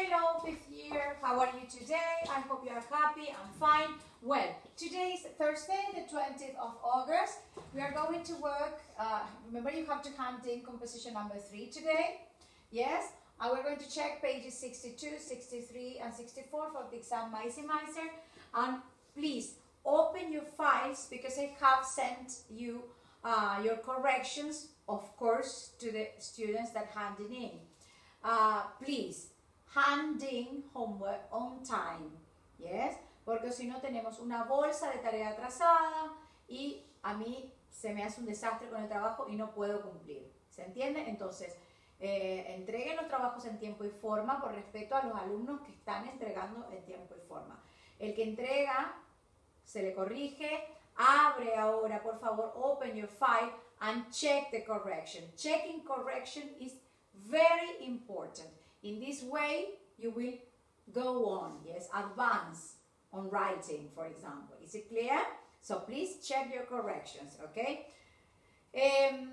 Hello, fifth year. How are you today? I hope you are happy. I'm fine. Well, today is Thursday, the 20th of August. We are going to work. Uh, remember, you have to hand in composition number three today. Yes? And we're going to check pages 62, 63, and 64 for the exam maximizer. And please open your files because I have sent you uh, your corrections, of course, to the students that handed in. Uh, please, handing homework on time. Yes? Porque si no tenemos una bolsa de tarea atrasada y a mí se me hace un desastre con el trabajo y no puedo cumplir. ¿Se entiende? Entonces, eh, entreguen los trabajos en tiempo y forma por respeto a los alumnos que están entregando en tiempo y forma. El que entrega, se le corrige, abre ahora, por favor, open your file and check the correction. Checking correction is very important. In this way, you will go on, yes, advance on writing, for example. Is it clear? So please check your corrections, okay? Em,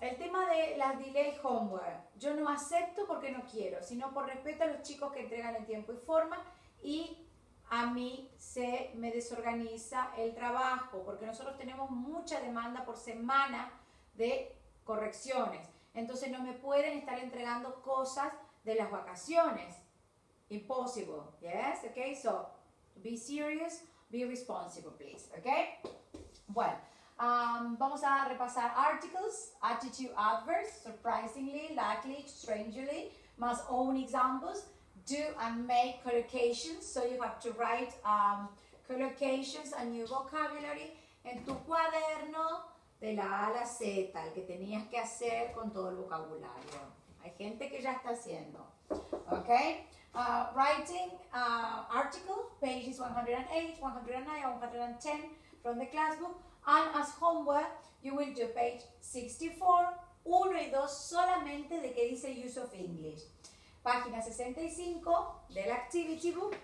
el tema de las delay homework, yo no acepto porque no quiero, sino por respeto a los chicos que entregan en tiempo y forma y a mí se me desorganiza el trabajo porque nosotros tenemos mucha demanda por semana de correcciones. Entonces no me pueden estar entregando cosas de las vacaciones. Impossible. Yes? Okay? So, be serious, be responsible, please. Okay? Bueno, um, vamos a repasar articles, attitude adverbs, surprisingly, likely, strangely, must own examples, do and make collocations. So you have to write um, collocations and new vocabulary en tu cuaderno de la A a la Z, el que tenías que hacer con todo el vocabulario. Hay gente que ya está haciendo. Okay? Uh, writing uh, article, pages 108, 109, 110 from the classbook. And as homework, you will do page 64, 1 y 2 solamente de que dice use of English. Página 65 del activity book.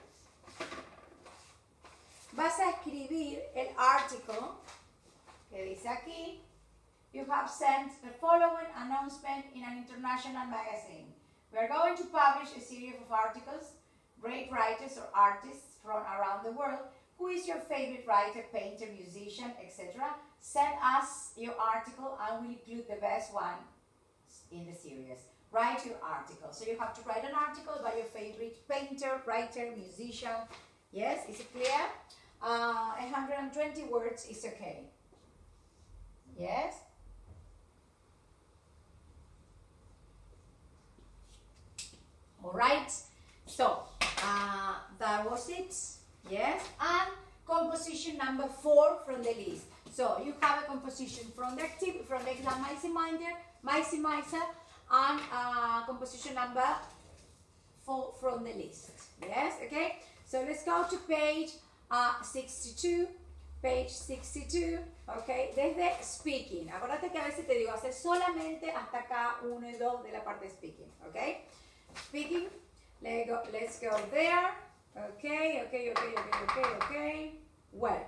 Vas a escribir el article que dice aquí you have sent the following announcement in an international magazine. We are going to publish a series of articles, great writers or artists from around the world. Who is your favorite writer, painter, musician, etc.? Send us your article and we'll include the best one in the series. Write your article. So you have to write an article about your favorite painter, writer, musician. Yes, is it clear? Uh, 120 words is okay. Yes? All right. So uh, that was it. Yes. And composition number four from the list. So you have a composition from the active from the exam maximizer, maximizer, and uh, composition number four from the list. Yes. Okay. So let's go to page uh, 62. Page 62, ok, desde speaking. Acuérdate que a veces te digo hacer solamente hasta acá 1 y 2 de la parte speaking, ok. Speaking, let's go, let's go there. Okay, okay, okay, okay, okay, okay. Well,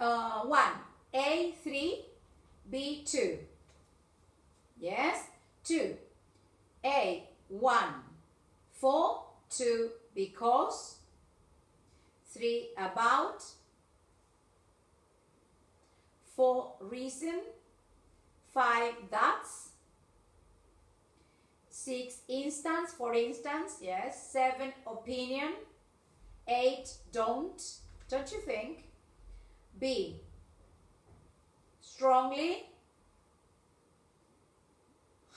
uh, one, A3, B2. Yes, two, A1, four, two, because, three, about, four, reason, five, that's, six instance for instance yes seven opinion eight don't. Don't you think? B. Strongly.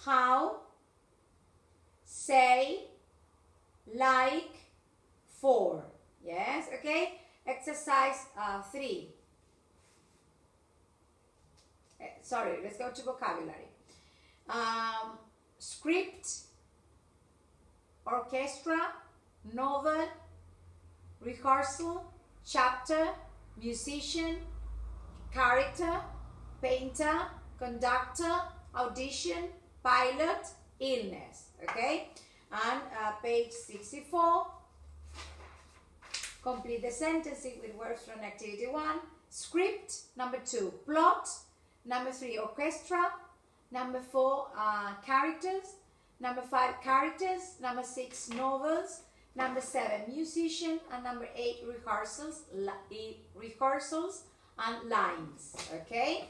How? Say. Like. For. Yes okay. Exercise uh, three. Eh, sorry let's go to vocabulary. Um, script, orchestra, novel, rehearsal, chapter, musician, character, painter, conductor, audition, pilot, illness. Okay? And uh, page 64. Complete the sentences with words from activity 1. Script, number 2. Plot, number 3. Orchestra, Number four, uh, characters. Number five, characters. Number six, novels. Number seven, musician. And number eight, rehearsals, rehearsals and lines. Okay?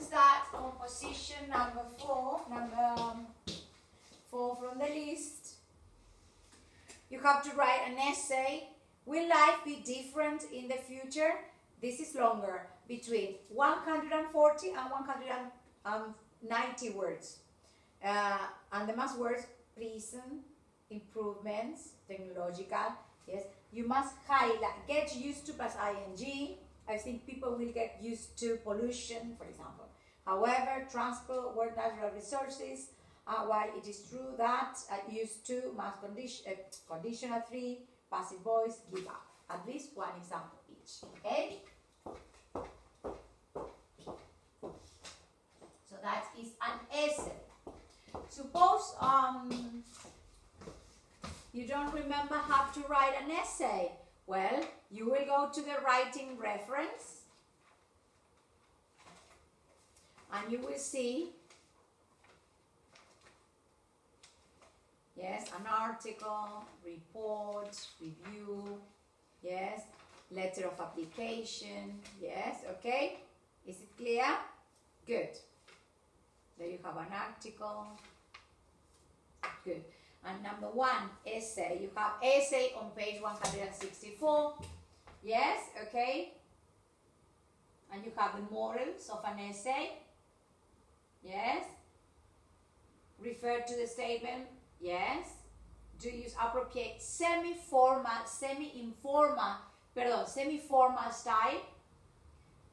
Is that? Composition number four. Number um, four from the list. You have to write an essay. Will life be different in the future? This is longer, between 140 and 190 words. Uh, and the most words, prison, improvements, technological, yes. You must highlight, get used to plus ing. I think people will get used to pollution, for example. However, transport, world natural resources, uh, while it is true that uh, used to must condition, uh, conditional three, passive voice, give up. At least one example each. Okay? So that is an essay. Suppose um, you don't remember how to write an essay. Well, you will go to the writing reference and you will see yes an article report review. Yes letter of application. Yes okay. Is it clear? Good. There you have an article. Good. And number one essay. You have essay on page 164 yes okay. And you have the morals of an essay. Yes. Refer to the statement yes. Do use appropriate semi-formal semi-informal perdón semi-formal style?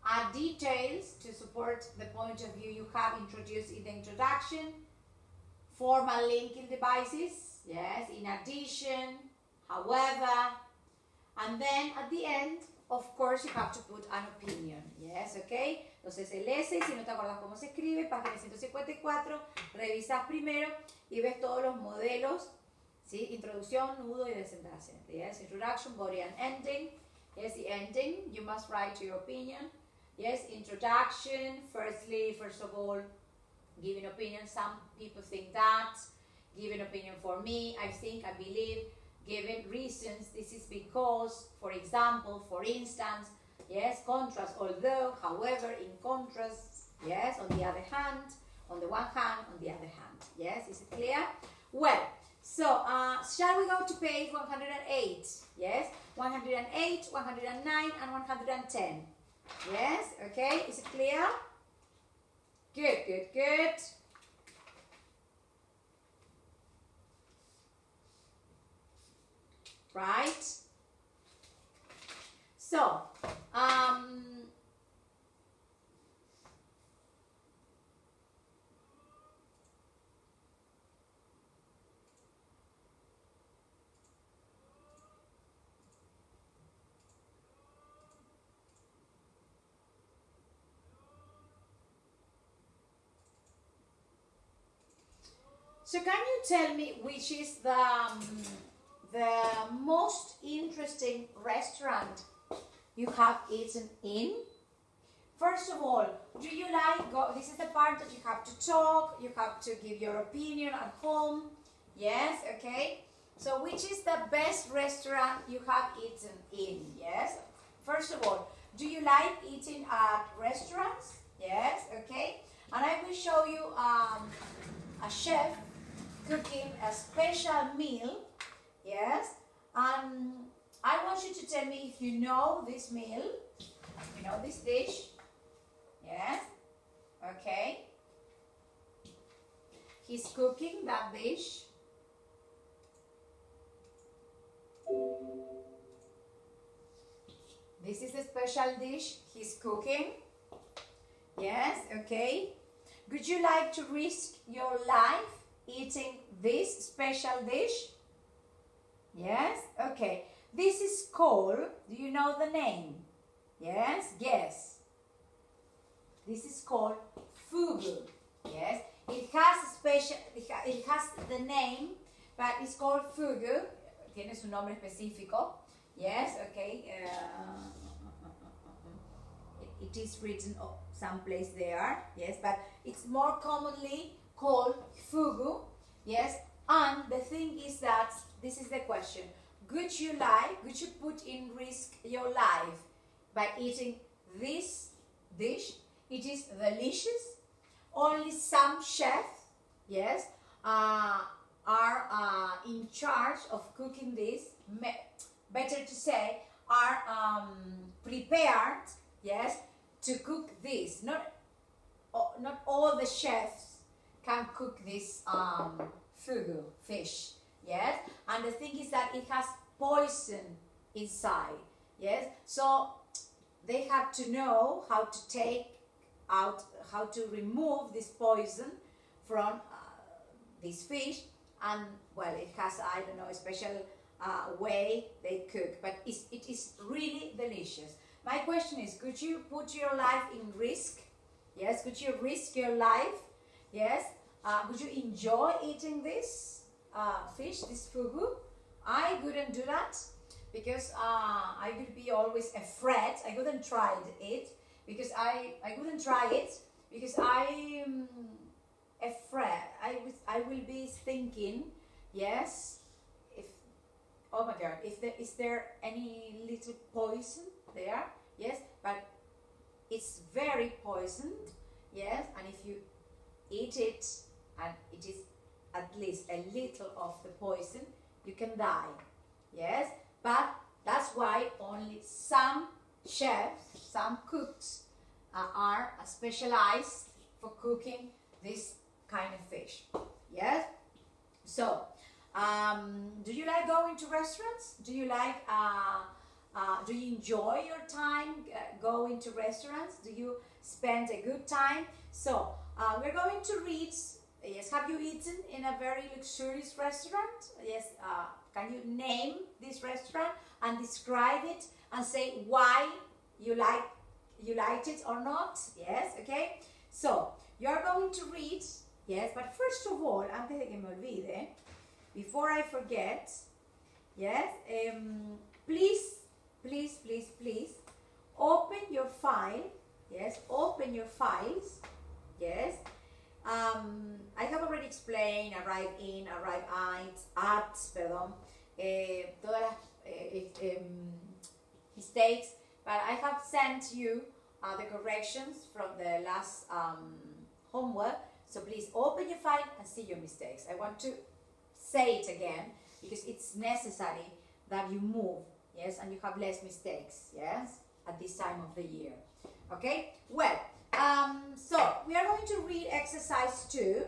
Add details to support the point of view you have introduced in the introduction. Formal linking devices. Yes in addition. However and then at the end of course you have to put an opinion. Yes okay entonces el S si no te acuerdas cómo se escribe página 154 revisas primero y ves todos los modelos ¿sí? introducción nudo y desenlace. Yes introduction body and ending. Yes the ending. You must write your opinion. Yes introduction. Firstly first of all giving opinion. Some people think that. Giving opinion for me. I think i believe. Given reasons. This is because for example for instance yes contrast although however in contrast yes on the other hand on the one hand on the other hand. Yes is it clear? Well so uh, shall we go to page 108 yes 108 109 and 110 yes okay is it clear? Good good good. Right? So, um, so can you tell me which is the um, the most interesting restaurant you have eaten in? First of all, do you like go? This is the part that you have to talk. You have to give your opinion at home. Yes, okay. So, which is the best restaurant you have eaten in? Yes. First of all, do you like eating at restaurants? Yes, okay. And I will show you um, a chef cooking a special meal Yes? Um, I want you to tell me if you know this meal. You know this dish. Yes? Okay. He's cooking that dish. This is a special dish he's cooking. Yes, okay. Would you like to risk your life eating this special dish? Yes? Okay. This is called, do you know the name? Yes? Guess. This is called fugu. Yes? It has a special, it has the name, but it's called fugu. Tiene su nombre específico. Yes? Okay. Uh, it is written someplace there, yes, but it's more commonly called fugu, yes. And the thing is that this is the question: Would you like? Would you put in risk your life by eating this dish? It is delicious. Only some chefs, yes, uh, are uh, in charge of cooking this. Better to say, are um, prepared, yes, to cook this. Not, not all the chefs can cook this um, fugu fish, yes. And the thing is that it has poison inside, yes. So they have to know how to take out, how to remove this poison from uh, this fish, and well, it has I don't know a special uh, way they cook, but it's, it is really delicious. My question is, could you put your life in risk? Yes, could you risk your life? Yes, uh, would you enjoy eating this uh, fish, this fugu? I wouldn't do that because uh, I would be always afraid. I wouldn't try it because I I wouldn't try it because I'm afraid. I was I will be thinking, yes, if oh my god, if there is there any little poison there? Yes, but it's very poisoned. Yes, and if you eat it and it is at least a little of the poison, you can die. Yes, but that's why only some chefs, some cooks uh, are specialized for cooking this kind of fish. Yes. So, um, do you like going to restaurants? Do you like? Uh, uh, do you enjoy your time uh, going to restaurants? Do you spend a good time? So, uh, we're going to read. Yes, have you eaten in a very luxurious restaurant? Yes, uh, can you name this restaurant and describe it and say why you like you liked it or not? Yes, okay. So you are going to read. Yes, but first of all, antes de que me olvide, before I forget, yes, um, please, please, please, please, open your file. Yes, open your files. Yes. Um, I have already explained arrive in, arrive at, at, perdón, eh, todas las eh, mistakes, but I have sent you uh, the corrections from the last um, homework. So please open your file and see your mistakes. I want to say it again because it's necessary that you move, yes, and you have less mistakes, yes, at this time of the year. Okay? Well, um, so we are going to read exercise two.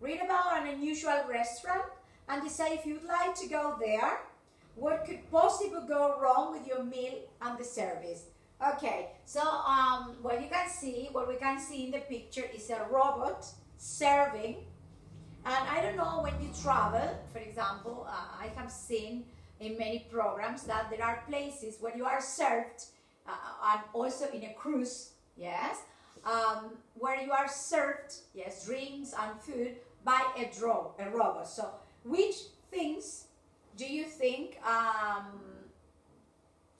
Read about an unusual restaurant and decide if you'd like to go there. What could possibly go wrong with your meal and the service? Okay, so um, what you can see, what we can see in the picture is a robot serving. And I don't know when you travel, for example, uh, I have seen in many programs that there are places where you are served, uh, and also in a cruise, yes, um, where you are served, yes, drinks and food by a, dro- a robot. So, which things do you think um,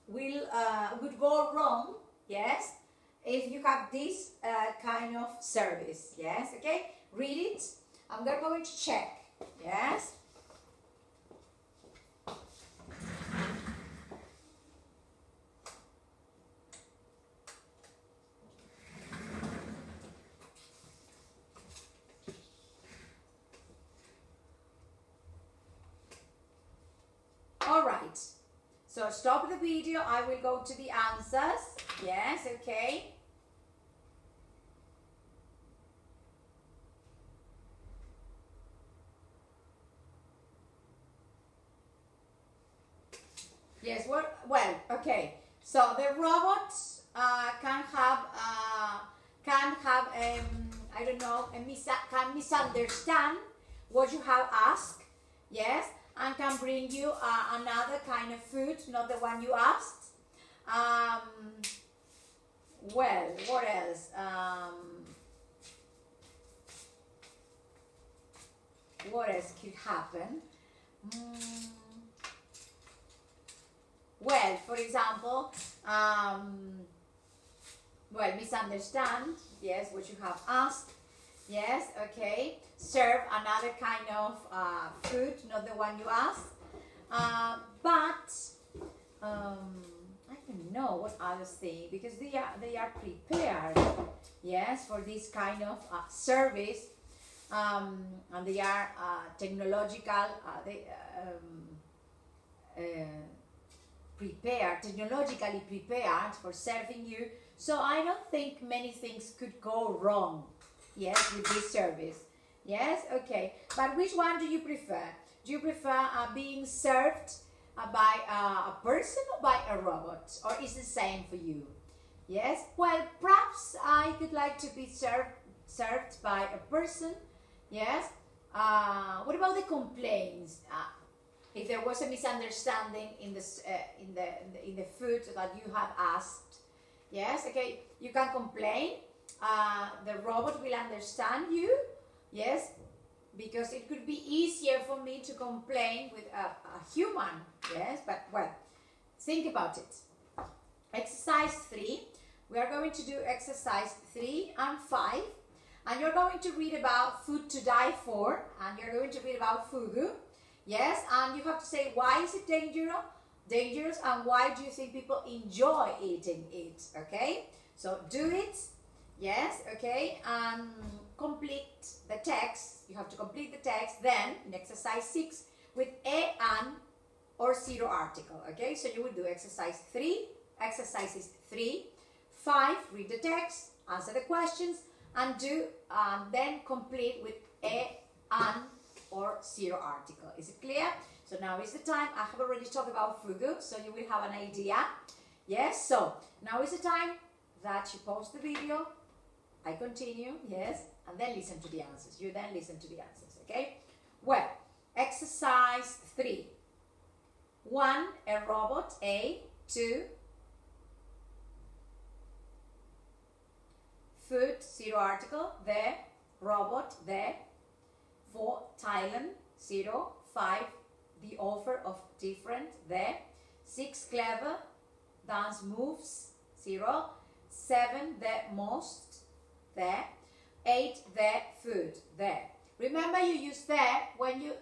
will uh, would go wrong? Yes, if you have this uh, kind of service. Yes, okay. Read it. I'm going to check. Yes. All right. So stop the video. I will go to the answers. Yes, okay. Yes, well, well, okay. So the robots uh, can have uh, can have um, I don't know a mis- can misunderstand what you have asked. Yes, and can bring you uh, another kind of food, not the one you asked. Um, well, what else? Um, what else could happen? Mm, well, for example, um, well, misunderstand, yes, what you have asked, yes, okay. Serve another kind of uh, food, not the one you asked. Uh, but um, I don't know what other thing because they are they are prepared, yes, for this kind of uh, service, um, and they are uh, technological. Uh, they um, uh, prepared, technologically prepared for serving you. So I don't think many things could go wrong, yes, with this service. Yes, okay. But which one do you prefer? Do you prefer uh, being served uh, by uh, a person or by a robot? Or is it the same for you? Yes, well, perhaps I could like to be served served by a person. Yes. Uh, what about the complaints? Uh, if there was a misunderstanding in the, uh, in the in the in the food that you have asked, yes, okay, you can complain. Uh, the robot will understand you. Yes, because it could be easier for me to complain with a, a human. Yes, but well, think about it. Exercise three. We are going to do exercise three and five, and you're going to read about food to die for, and you're going to read about fugu. Yes, and you have to say why is it dangerous, dangerous, and why do you think people enjoy eating it? Okay, so do it. Yes, okay, and complete the text. You have to complete the text. Then in exercise six with a an or zero article. Okay, so you will do exercise three, exercises three, five. Read the text, answer the questions, and do um, then complete with a an or zero article. Is it clear? So now is the time. I have already talked about fugu, so you will have an idea. Yes, so now is the time that you pause the video. I continue, yes, and then listen to the answers. You then listen to the answers, okay? Well, exercise three. One, a robot, A. Two, food, zero article, there, robot, there. Four, Thailand, zero. Five, the offer of different, there. Six, clever, dance moves, zero. Seven, the most, there. ate their food, there. Remember you use there when you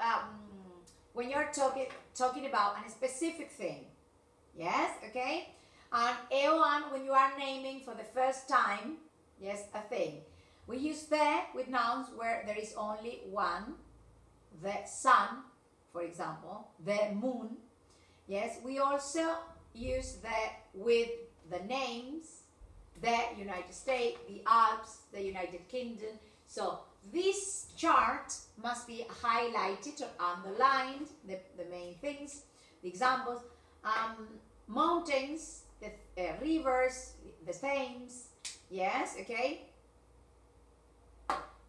um, when you're talking talking about a specific thing. Yes, okay? And A1 when you are naming for the first time, yes, a thing. We use the with nouns where there is only one, the sun, for example, the moon. Yes, we also use the with the names, the United States, the Alps, the United Kingdom. So this chart must be highlighted or underlined, the, the main things, the examples. Um, mountains, the uh, rivers, the Thames, yes, okay?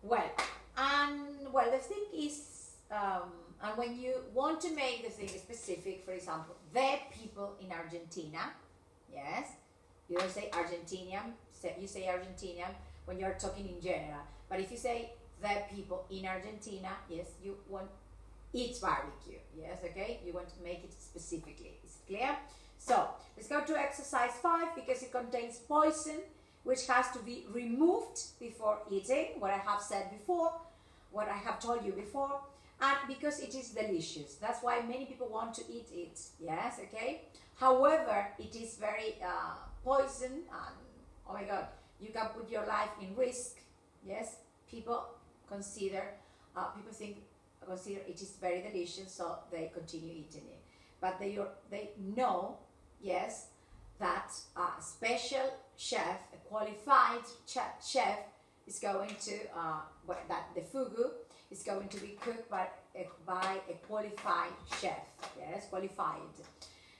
Well, and well, the thing is, um, and when you want to make the thing specific, for example, the people in Argentina, yes, you don't say Argentinian, you say Argentinian when you're talking in general. But if you say the people in Argentina, yes, you want eat barbecue, yes, okay, you want to make it specifically. Is it clear? So let's go to exercise five because it contains poison which has to be removed before eating, what I have said before, what I have told you before, and because it is delicious. That's why many people want to eat it, yes, okay? However, it is very uh, poison and, oh my God, you can put your life in risk, yes? People consider, uh, people think, consider it is very delicious, so they continue eating it. But they, they know, yes, that a special chef, a qualified chef, is going to, uh, that the fugu is going to be cooked by a, by a qualified chef. Yes, qualified.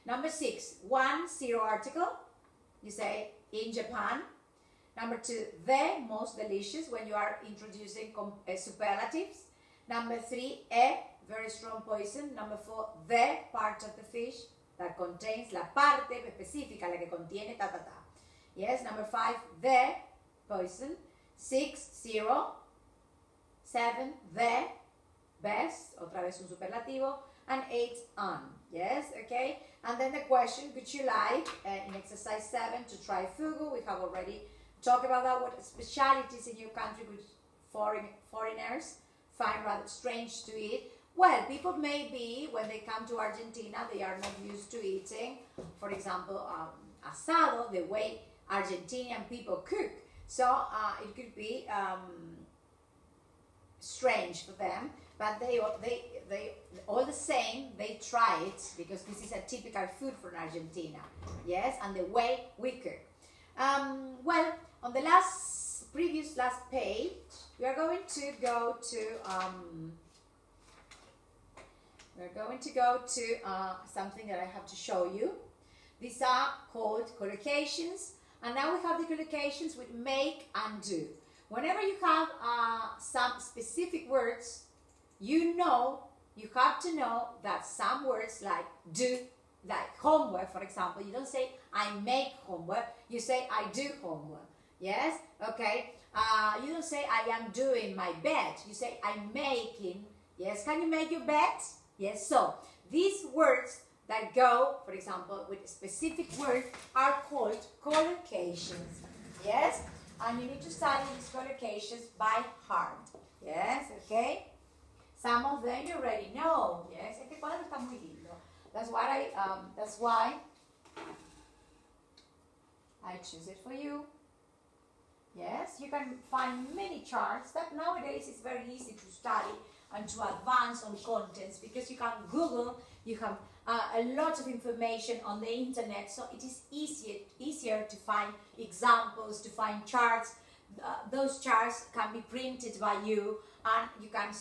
Number six, one zero article. You say in Japan. Number two, the most delicious when you are introducing uh, superlatives. Number three, a very strong poison. Number four, the part of the fish that contains la parte específica, la que contiene ta ta ta. Yes, number five, the poison. Six, zero. Seven, the best, otra vez un superlativo. And eight, on. Yes, okay. And then the question, would you like uh, in exercise seven to try fugu? We have already talked about that. What specialities in your country would foreign foreigners find rather strange to eat? Well, people may be when they come to Argentina, they are not used to eating, for example, um, asado, the way Argentinian people cook. So uh, it could be um, strange for them, but they they they all the same they try it because this is a typical food from Argentina. Yes, and the way we cook. Um, well, on the last previous last page, we are going to go to. Um, we're going to go to uh, something that I have to show you. These are called collocations, and now we have the collocations with make and do. Whenever you have uh, some specific words, you know, you have to know that some words like do, like homework, for example, you don't say I make homework, you say I do homework. Yes? Okay. Uh, you don't say I am doing my bed, you say I'm making. Yes? Can you make your bed? Yes? So, these words that go, for example, with specific words are called collocations. Yes? And you need to study these collocations by heart. Yes? Okay? Some of them you already know. Yes? Este cuadro está muy lindo. That's why I, um, that's why I choose it for you. Yes, you can find many charts that nowadays it's very easy to study and to advance on contents because you can Google, you have uh, a lot of information on the internet, so it is easier, easier to find examples, to find charts. Uh, those charts can be printed by you and you can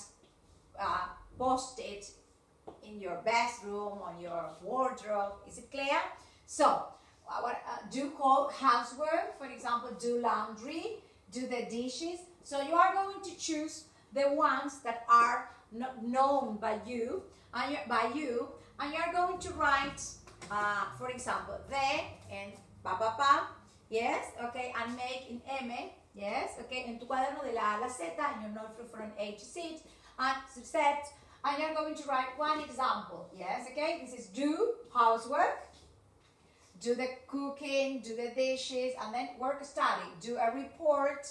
uh, post it in your bathroom, on your wardrobe. Is it clear? So, what, uh, do call housework, for example, do laundry, do the dishes. So you are going to choose the ones that are known by you, and by you, and you are going to write, uh, for example, the and pa pa pa, yes, okay, and make in M, yes, okay, en tu cuaderno de la A a la Z, and your notebook from A to Z, and set, and you're going to write one example, yes, okay, this is do housework, do the cooking, do the dishes, and then work study. Do a report,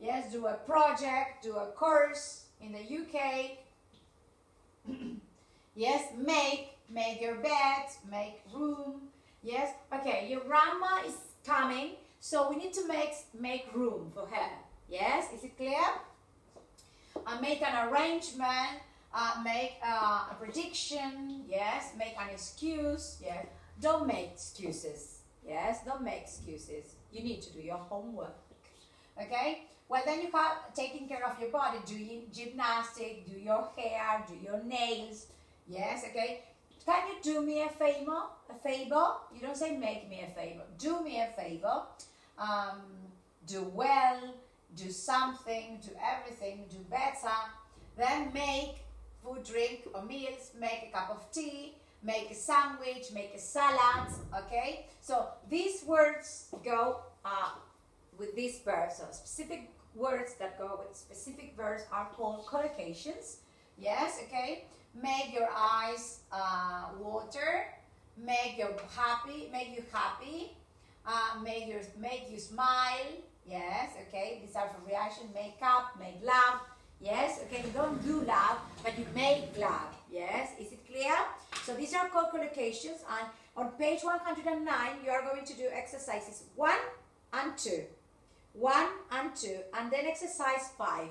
yes, do a project, do a course in the UK. yes, make, make your bed, make room. Yes, okay, your grandma is coming, so we need to make, make room for her. Yes, is it clear? And make an arrangement, uh, make uh, a prediction, yes, make an excuse, yes don't make excuses. Yes, don't make excuses. You need to do your homework. Okay? Well, then you have taking care of your body, do gymnastics, do your hair, do your nails. Yes, okay? Can you do me a favor? A favor? You don't say make me a favor. Do me a favor. Um, do well, do something, do everything, do better. Then make food, drink, or meals, make a cup of tea, make a sandwich, make a salad, okay? So these words go uh, with these verbs. So specific words that go with specific verbs are called collocations. Yes, okay? Make your eyes uh, water, make you happy, make you happy, uh, make, your, make you smile, yes, okay? These are for reaction, make up, make love. yes, okay? You don't do love, but you make love. yes? Is it clear? So these are called collocations and on page 109 you are going to do exercises 1 and 2. 1 and 2 and then exercise 5.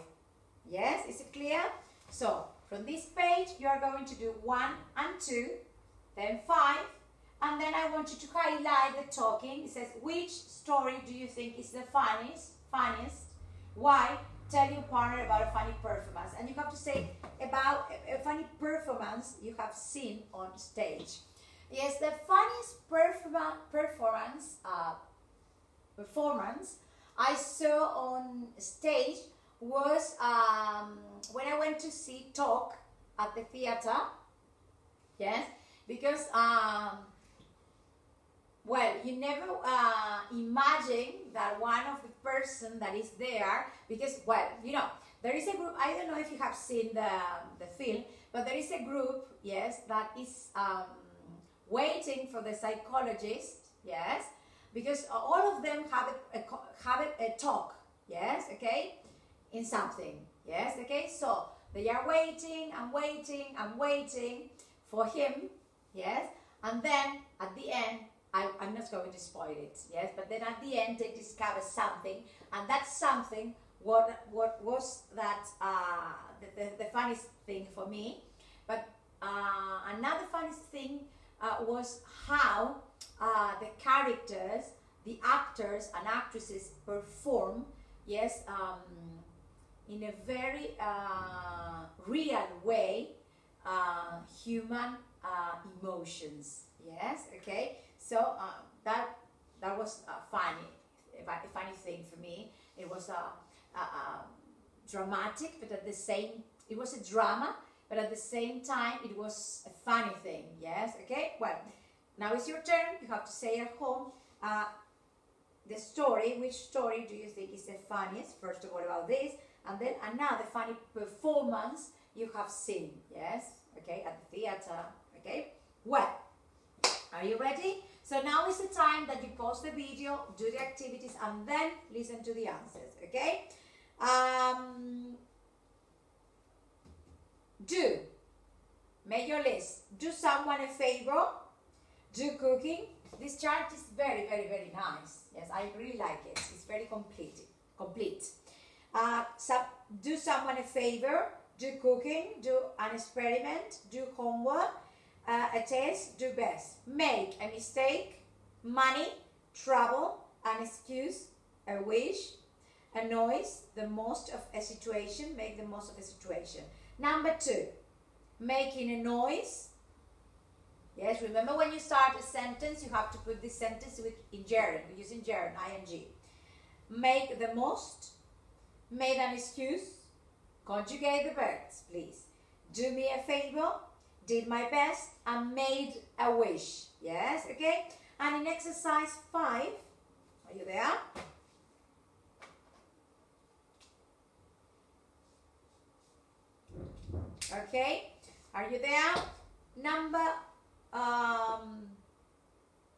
Yes, is it clear? So from this page you are going to do 1 and 2, then 5 and then I want you to highlight the talking. It says which story do you think is the funniest? Funniest? Why? tell your partner about a funny performance and you have to say about a, funny performance you have seen on stage yes the funniest performa- performance uh, performance i saw on stage was um, when i went to see talk at the theater yes because um, well, you never uh, imagine that one of the person that is there, because, well, you know, there is a group, I don't know if you have seen the, the film, but there is a group, yes, that is um, waiting for the psychologist, yes, because all of them have a, a have a, a talk, yes, okay, in something, yes, okay. So they are waiting and waiting and waiting for him, yes, and then at the end, I, I'm not going to spoil it, yes, but then at the end they discover something, and that something what what was that uh, the, the, the funniest thing for me, but uh, another funniest thing uh, was how uh, the characters, the actors and actresses perform, yes, um, in a very uh, real way, uh, human emotions. Yes, okay. So uh, that that was uh, funny, a funny thing for me. It was a, a, a dramatic, but at the same, it was a drama, but at the same time, it was a funny thing. Yes, okay. Well, now it's your turn. You have to say at home. Uh, the story, which story do you think is the funniest? First of all, about this, and then another funny performance you have seen, yes, okay, at the theater, okay. Well, are you ready? So now is the time that you pause the video, do the activities, and then listen to the answers, okay? Um, do, make your list. Do someone a favor, do cooking. This chart is very, very, very nice. Yes, I really like it. It's very complete. Complete. Uh, so do someone a favor, do cooking, do an experiment, do homework, uh, a test, do best. Make a mistake, money, trouble, an excuse, a wish, a noise, the most of a situation, make the most of a situation. Number two, making a noise. Yes, remember when you start a sentence, you have to put this sentence with in gerund, using gerund, ing. Make the most, made an excuse, conjugate the verbs, please. Do me a favor, did my best, and made a wish. Yes, okay? And in exercise five, are you there? Okay, are you there? Number, um,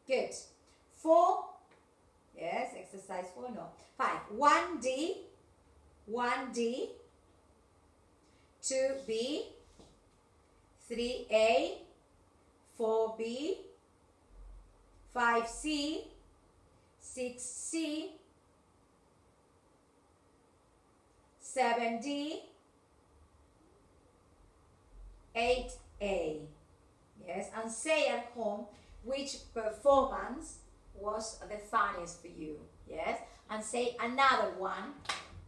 good. Four, yes, exercise four, no. Five, 1D, 1D, 2B, 3A, 4B, 5C, 6C, 7D, 8A. Yes, and say at home which performance was the funniest for you. Yes, and say another one.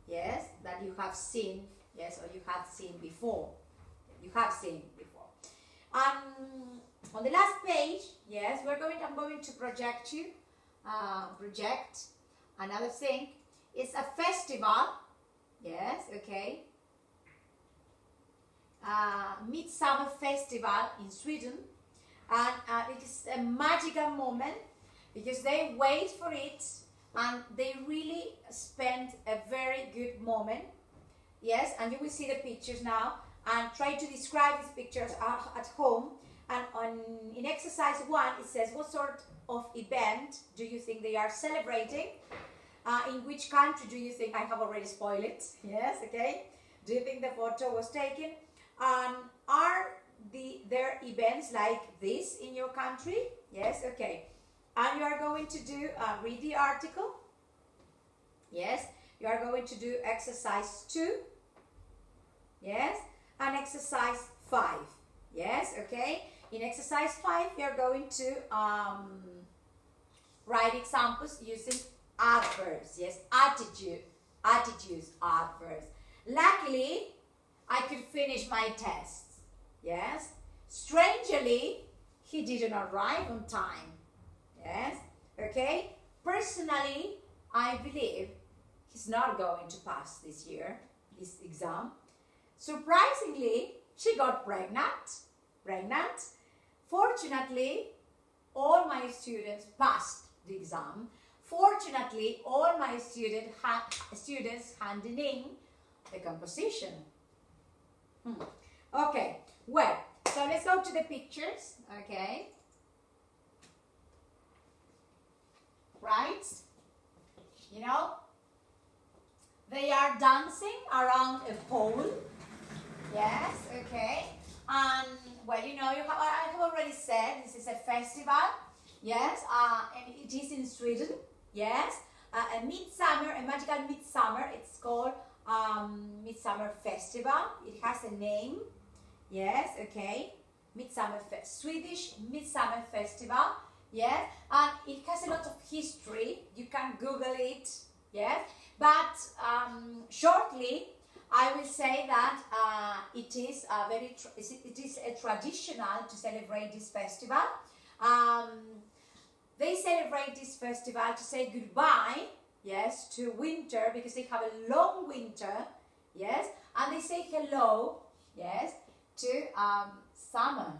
Yes, that you have seen. Yes, or you have seen before. You have seen. Um, on the last page, yes, we're going. I'm going to project you. Uh, project another thing. It's a festival. Yes, okay uh, Midsummer Festival in Sweden. And uh, it is a magical moment because they wait for it and they really spend a very good moment. Yes, and you will see the pictures now and try to describe these pictures at home. And on in exercise one, it says, what sort of event do you think they are celebrating? Uh, in which country do you think I have already spoiled it? Yes, okay. Do you think the photo was taken? Um, are the there events like this in your country? Yes, okay. And you are going to do uh, read the article. Yes, you are going to do exercise two. Yes, and exercise five. Yes, okay. In exercise five, you are going to um, write examples using adverbs. Yes, attitude, attitudes, adverbs. Luckily, I could finish my tests. Yes? Strangely, he didn't arrive on time. Yes? Okay? Personally, I believe he's not going to pass this year, this exam. Surprisingly, she got pregnant. Pregnant. Fortunately, all my students passed the exam. Fortunately, all my student ha students handed in the composition. Hmm. Okay, well, so let's go to the pictures, okay? Right? You know, they are dancing around a pole Yes, okay. And well, you know, you have, I have already said this is a festival. Yes, uh, and it is in Sweden. Yes, uh, a midsummer, a magical midsummer. It's called um, Midsummer Festival. It has a name. Yes, okay. Midsummer Fe- Swedish Midsummer Festival. Yes, and it has a lot of history. You can Google it. Yes, but um, shortly, I will say that uh, it is a very it is a traditional to celebrate this festival. Um, they celebrate this festival to say goodbye, yes, to winter because they have a long winter, yes, and they say hello, yes, to um, summer.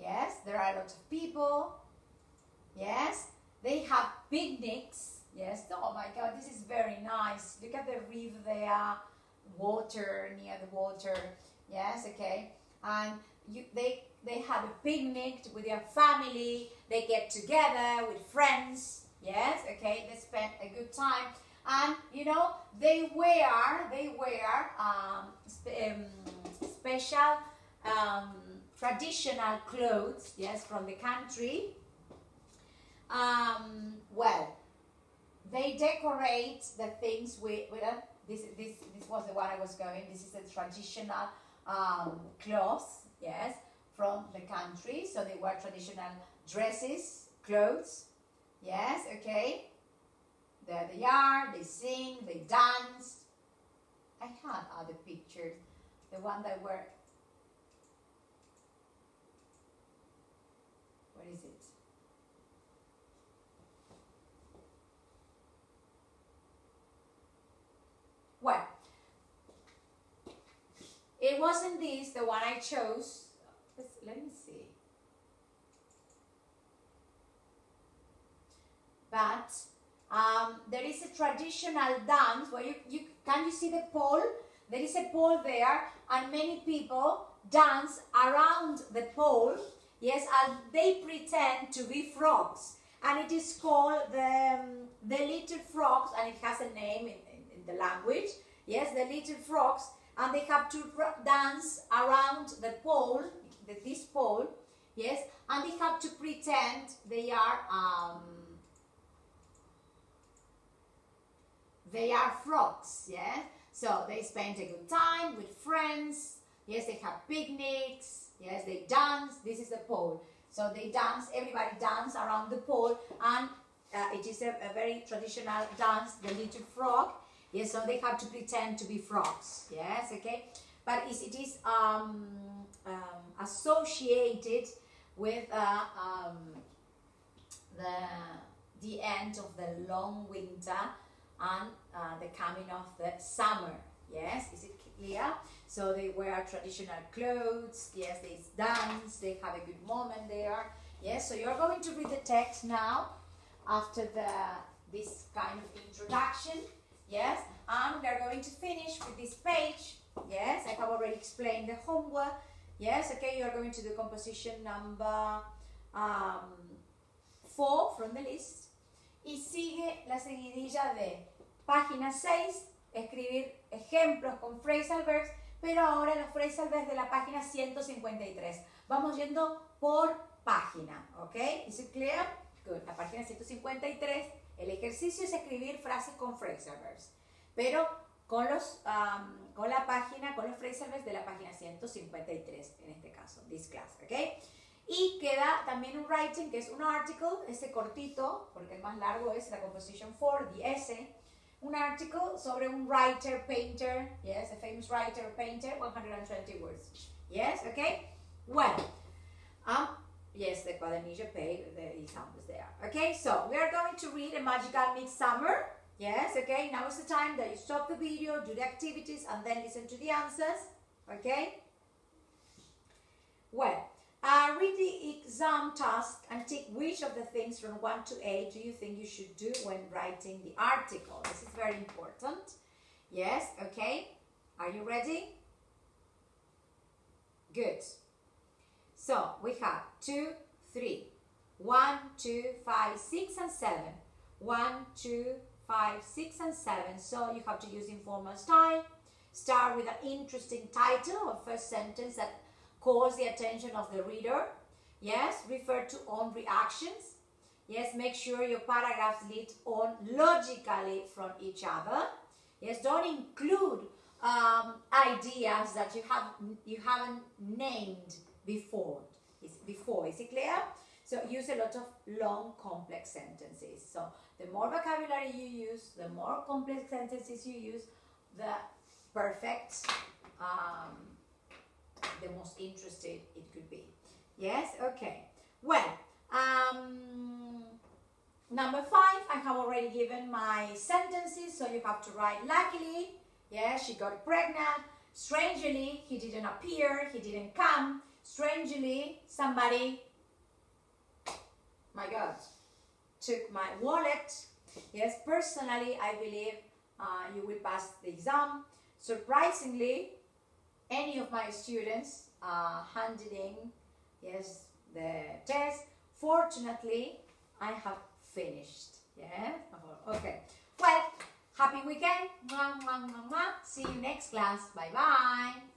Yes, there are a lot of people. Yes, they have picnics. Yes, oh my God, this is very nice. Look at the river there, water near the water. Yes, okay, and you they they have a picnic with their family. They get together with friends. Yes, okay, they spend a good time, and you know they wear they wear um, sp- um, special um, traditional clothes. Yes, from the country. Um, well, they decorate the things with, with a, this, this, this was the one I was going. This is a traditional um, yes, from the country. So they wear traditional dresses, clothes, yes, okay. There they are, they sing, they dance. I had other pictures. The one that were, what is it? Well, wasn't this the one I chose. Let's, let me see. But um, there is a traditional dance where you, you can you see the pole? There is a pole there, and many people dance around the pole. Yes, and they pretend to be frogs, and it is called the um, the little frogs, and it has a name in, in, in the language. Yes, the little frogs, and they have to dance around the pole, the, this pole. Yes, and they have to pretend they are um, they are frogs. Yeah, so they spend a good time with friends. Yes, they have picnics. Yes, they dance. This is the pole. So they dance. Everybody dance around the pole, and uh, it is a, a very traditional dance, the little frog. Yes, so they have to pretend to be frogs. Yes, okay. But it is um, um, associated with uh, um, the the end of the long winter and uh, the coming of the summer. Yes, is it clear? So they wear traditional clothes. Yes, they dance. They have a good moment there. Yes, so you're going to read the text now after the this kind of introduction. Yes, and we are going to finish with this page. Yes, I have already explained the homework. Yes, okay, you are going to the composition number um, four from the list. Y sigue la seguidilla de página 6, escribir ejemplos con phrasal verbs, pero ahora los phrasal verbs de la página 153. Vamos yendo por página, ¿ok? ¿Is it clear? Good. La página 153, el ejercicio es escribir frases con phrasal verbs, pero con, los, con la página, con los phrasal verbs de la página 153, en este caso, this class, ¿ok? Y queda también un writing, que es un article, ese cortito, porque el más largo es la composition 4, the essay, un article sobre un writer, painter, yes, a famous writer painter, 120 words. Yes, okay? Well, um, yes, the cuadernillo page, the example is there. Okay, so we are going to read a magical midsummer. Yes, okay, now is the time that you stop the video, do the activities, and then listen to the answers. Okay? Well, uh, read the exam task and tick which of the things from 1 to 8 do you think you should do when writing the article. This is very important. Yes, okay. Are you ready? Good. So we have 2, 3, One, two, five, six, and seven. One, two, five, six, and seven. So you have to use informal style. Start with an interesting title or first sentence that calls the attention of the reader. Yes, refer to own reactions. Yes, make sure your paragraphs lead on logically from each other. Yes, don't include um, ideas that you have you haven't named before. Is before is it clear? So use a lot of long, complex sentences. So the more vocabulary you use, the more complex sentences you use, the perfect, um, the most interested it could be. Yes. Okay. Well. Um, number five, I have already given my sentences, so you have to write luckily. Yeah, she got pregnant. Strangely, he didn't appear, he didn't come. Strangely, somebody, my God, took my wallet. Yes, personally, I believe uh, you will pass the exam. Surprisingly, any of my students handed in, yes, the test. Fortunately, I have finished. Yeah? Okay. Well, happy weekend. See you next class. Bye bye.